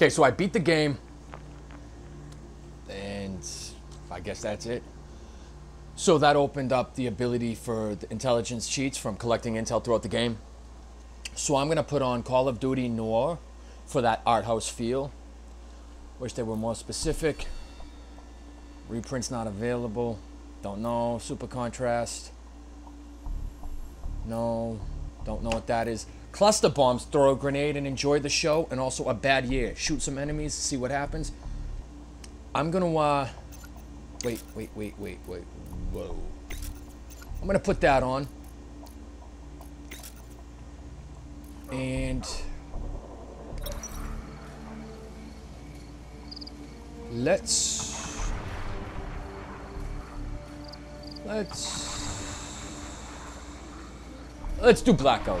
Okay, so I beat the game. And I guess that's it. So that opened up the ability for the intelligence cheats from collecting intel throughout the game. So I'm going to put on Call of Duty Noir for that art house feel. Wish they were more specific. Reprints not available. Don't know. Super contrast. No. Don't know what that is. Cluster bombs. Throw a grenade and enjoy the show. And also a bad year. Shoot some enemies. See what happens. I'm gonna uh. Wait, wait, wait, wait, wait. Whoa. I'm gonna put that on. And let's let's let's do blackout.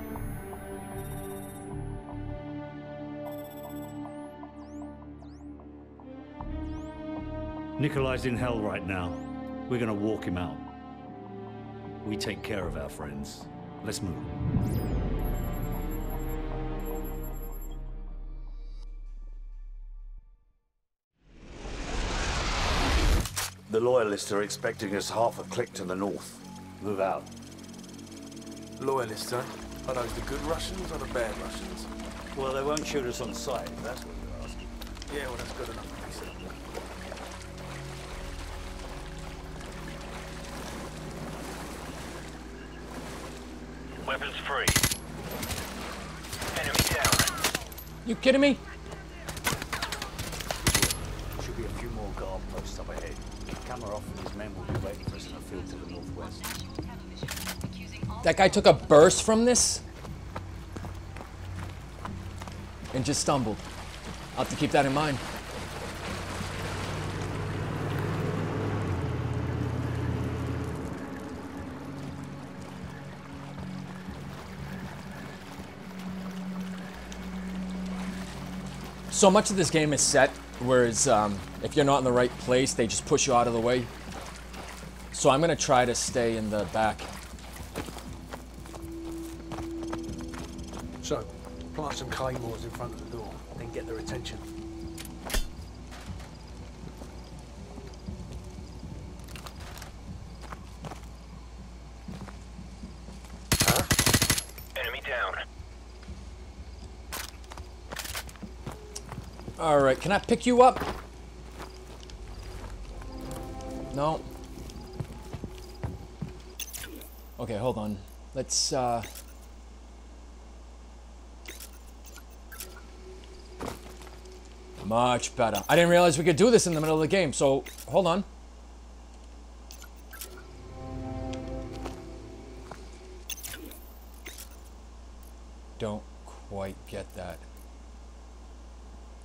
Nikolai's in hell right now. We're gonna walk him out. We take care of our friends. Let's move. The Loyalists are expecting us half a click to the north. Move out. Loyalists, huh? Are those the good Russians or the bad Russians? Well, they won't shoot us on sight, if that's what you're asking. Yeah, well, that's good enough. Free. Enemy down. You kidding me? Should be a few more guard posts up ahead. Kamarov and his men will be waiting for us in a field to the northwest. That guy took a burst from this and just stumbled. I'll have to keep that in mind. So much of this game is set, whereas um, if you're not in the right place, they just push you out of the way. So I'm gonna try to stay in the back. So, plant some claymores in front of the door, then get their attention. All right, can I pick you up? No. Okay, hold on. Let's, uh... Much better. I didn't realize we could do this in the middle of the game, so hold on. Don't quite get that.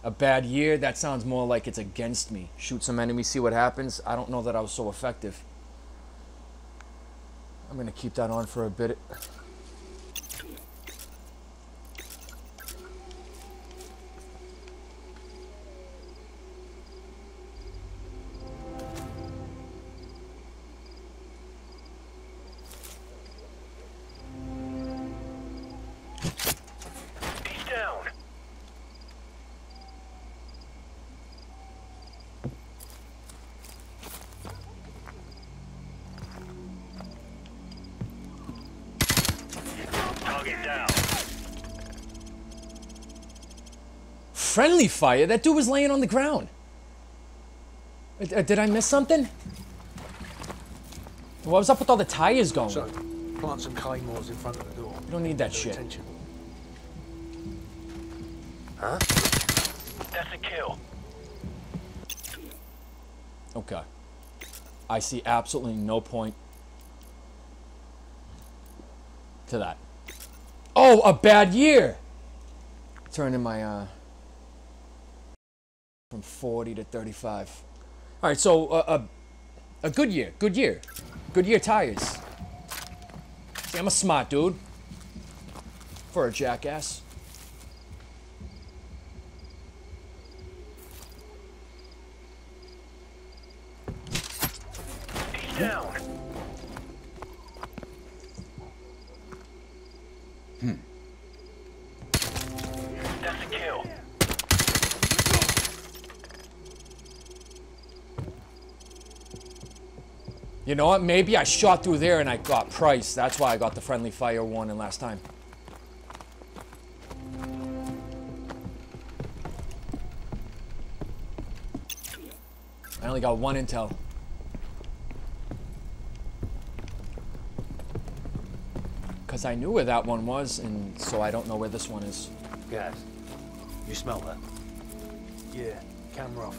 A bad year? That sounds more like it's against me. Shoot some enemies, see what happens. I don't know that I was so effective. I'm gonna keep that on for a bit. Friendly fire? That dude was laying on the ground. Uh, uh, Did I miss something? What was up with all the tires going? So, plant some claymores in front of the door. You don't need that shit. Attention. Huh? That's a kill. Okay. I see absolutely no point to that. Oh, a bad year. turning my uh, from 40 to 35. All right, so uh, a, a good year, good year, good year tires. See, I'm a smart dude for a jackass. Down. Hmm. You know what? Maybe I shot through there and I got Price. That's why I got the friendly fire warning last time. I only got one intel. Because I knew where that one was, and so I don't know where this one is. Gas. You smell that? Yeah, camera off.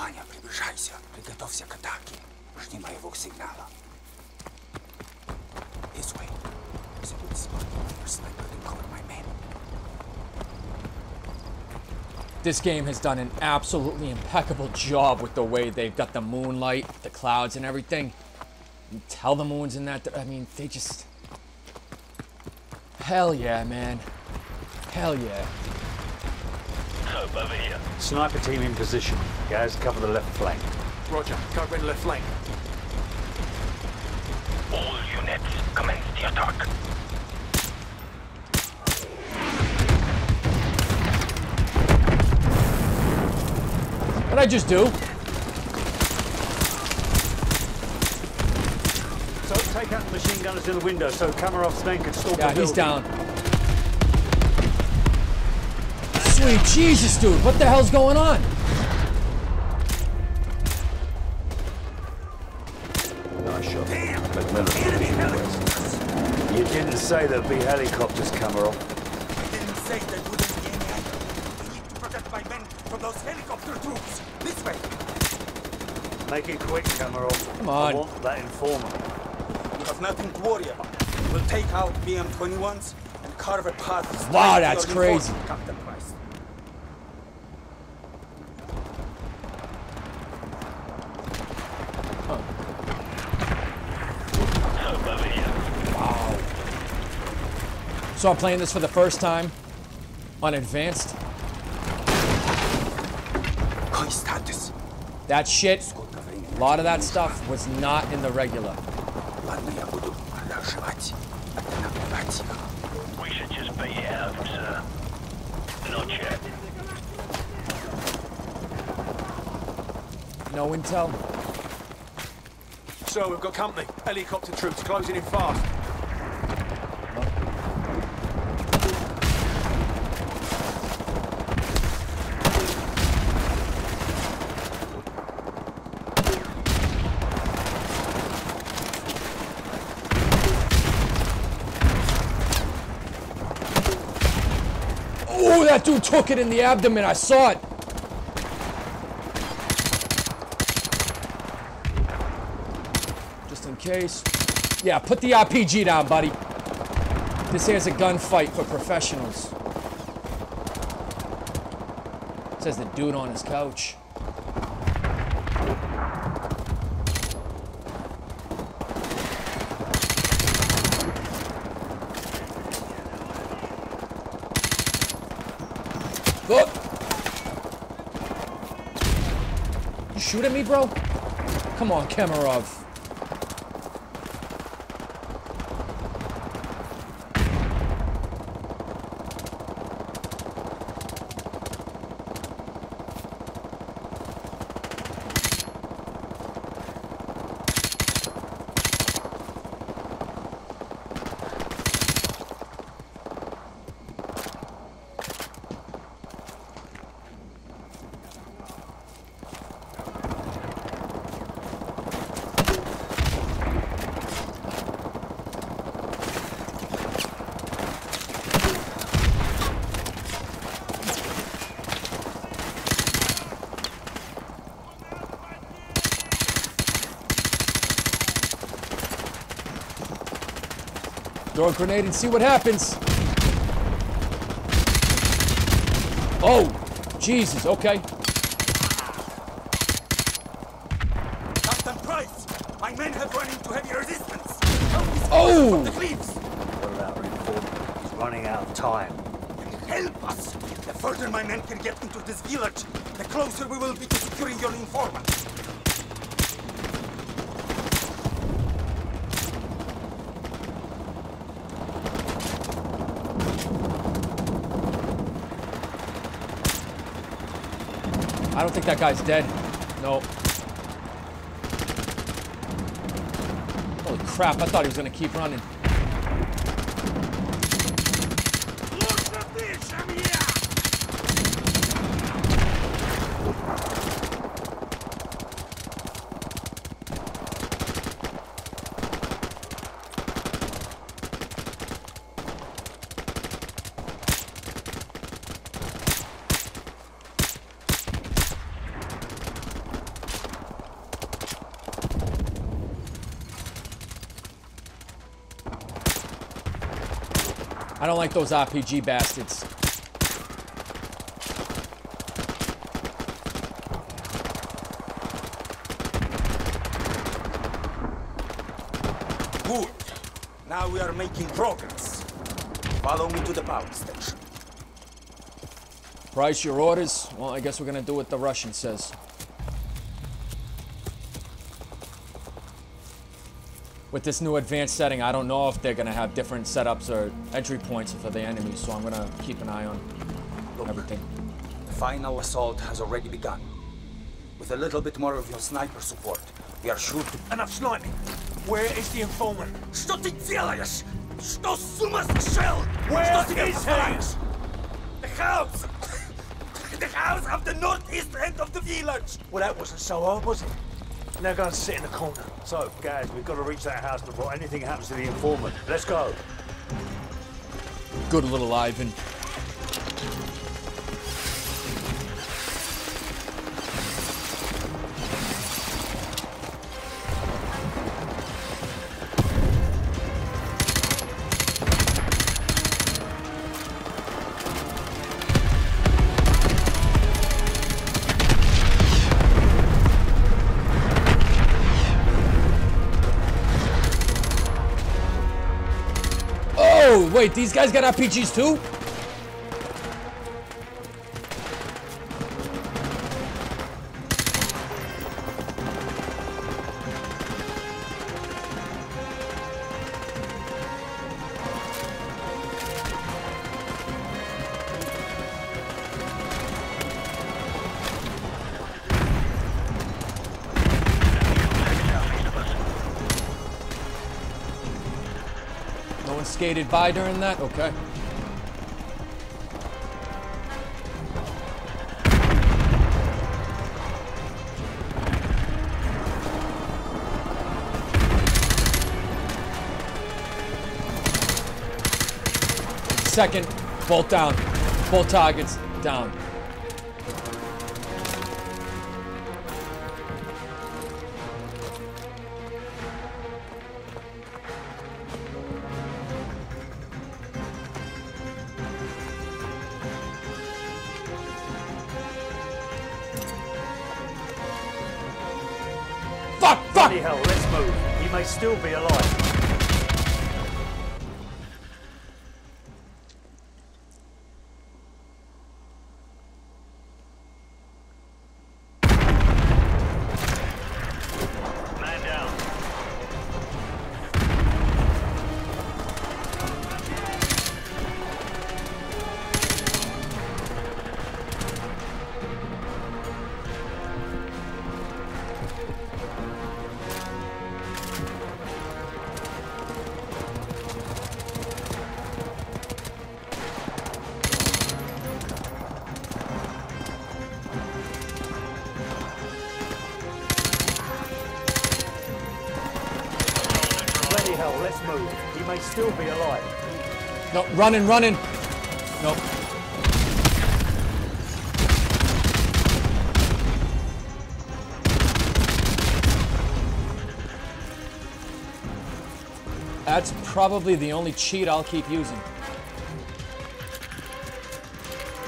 Ваня, приближайся. Приготовься к атаке. Жди моего сигнала. This way. There's a good spot where your sniper can cover my men. This game has done an absolutely impeccable job with the way they've got the moonlight, the clouds, and everything. You tell the moon's in that. I mean, they just. Hell yeah, man. Hell yeah. Hope over here. Sniper team in position. Guys, cover the left flank. Roger, covering left flank. All units, commence the attack. What'd I just do? So take out the machine gunners in the window so Kamarov's men can storm Yeah, the he's building. down. Sweet Jesus, dude. What the hell's going on? Nice shot. McMillan. You didn't say there'd be helicopters, Kamarov. Didn't say there wouldn't be any either. We need to protect my men from those helicopter troops. This way. Make it quick, Kamarov. Come I on. want that informant. You have nothing to worry about. We'll take out BM-21s and carve a path Wow, that's crazy. Captain Price. So I'm playing this for the first time on advanced. That shit, a lot of that stuff was not in the regular. We should just out sir. Uh, not yet. No intel. Sir, we've got company. Helicopter troops closing in fast. That dude took it in the abdomen. I saw it. Just in case. Yeah, put the RPG down, buddy. This here's a gunfight for professionals. Says the dude on his couch. Look! You shoot at me, bro? Come on, Kamarov. Throw a grenade and see what happens. Oh, Jesus, okay. Captain Price! My men have run into heavy resistance! Oh! The cliffs! What about our informant? He's running out of time. Help us! The further my men can get into this village, the closer we will be to securing your informant. I don't think that guy's dead. No. Holy crap, I thought he was gonna keep running. I don't like those RPG bastards. Good. Now we are making progress. Follow me to the power station. Price, your orders? Well, I guess we're gonna do what the Russian says. With this new advanced setting, I don't know if they're gonna have different setups or entry points for the enemies, so I'm gonna keep an eye on everything. The final assault has already begun. With a little bit more of your sniper support, we are sure to... Enough sniping. Where is the informant? Что ты делаешь? Что с ума сошел? Where Что тебе is he? повторяешь? The house! the house of the northeast end of the village! Well, that wasn't so hard, was it? Now go and sit in the corner. So, guys, we've got to reach that house before anything happens to the informant. Let's go. Good little Ivan. Wait, these guys got RPGs too? Skated by during that? Okay. Second, bolt down. Both targets down. Still be still be alive. No, running, running. Nope. That's probably the only cheat I'll keep using.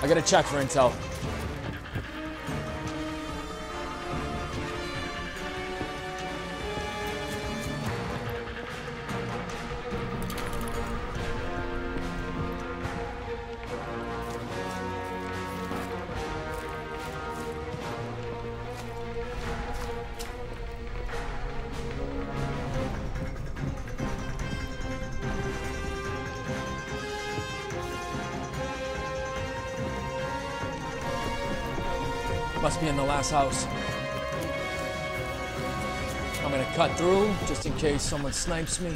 I gotta check for intel. Must be in the last house. I'm gonna cut through just in case someone snipes me.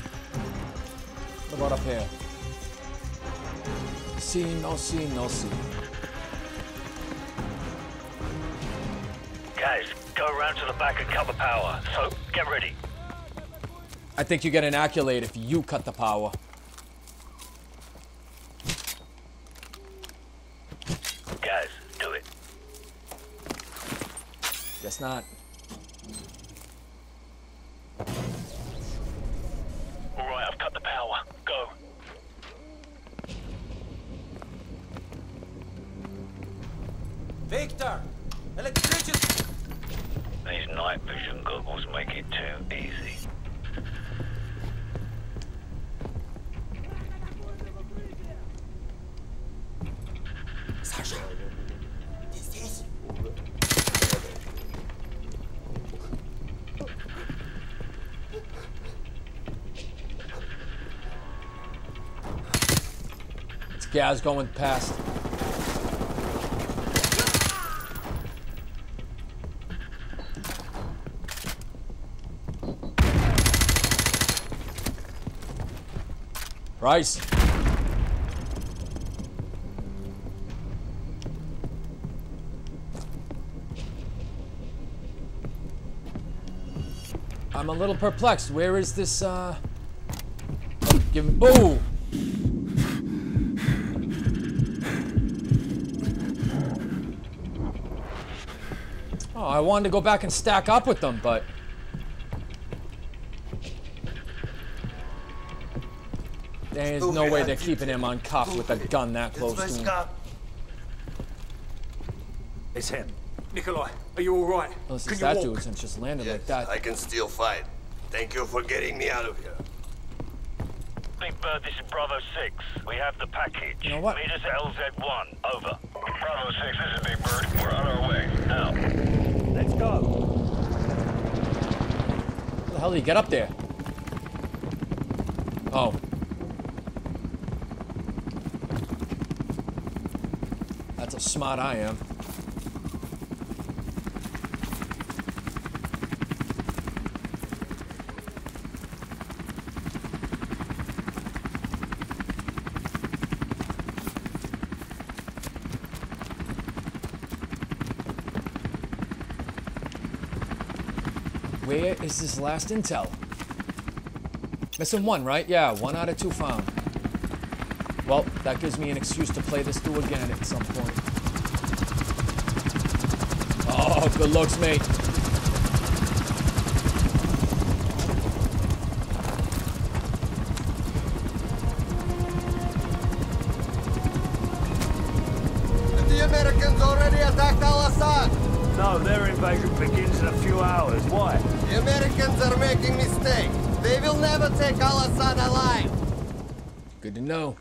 What about up here? See, no see, no see. Guys, go around to the back and cut the power. So, get ready. I think you get an accolade if you cut the power. Guys, do it. Guess not. Gaz going past. Rice. I'm a little perplexed. Where is this, uh... Give me... Oh! Oh, I wanted to go back and stack up with them, but... There's no way they're keeping him on uncuffed with a gun that close to him. It's him. Nikolai, are you all right? Unless Can it's you that walk? dude since just landed like that. I can still fight. Thank you for getting me out of here. Big Bird, this is Bravo 6. We have the package. You know what? Meet us at LZ1. Over. Bravo 6, this is Big Bird. We're on our way. Now. Let's go. How the hell did he get up there? Oh. That's how smart I am. Where is this last intel? Missing one, right? Yeah, one out of two found. Well, that gives me an excuse to play this through again at some point. Oh, good looks, mate. The Americans already attacked Al-Assad. No, their invasion begins in a few hours. Why? Americans are making mistake. They will never take Al-Assad alive. Good to know.